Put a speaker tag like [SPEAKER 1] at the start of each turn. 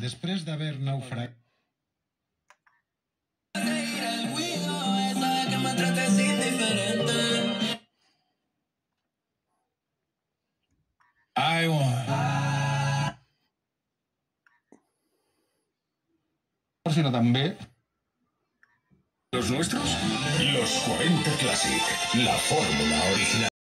[SPEAKER 1] Després d'haver naufragat...
[SPEAKER 2] I want.
[SPEAKER 1] Sinó també...
[SPEAKER 3] Los nuestros, los 40 Classic, la fórmula original.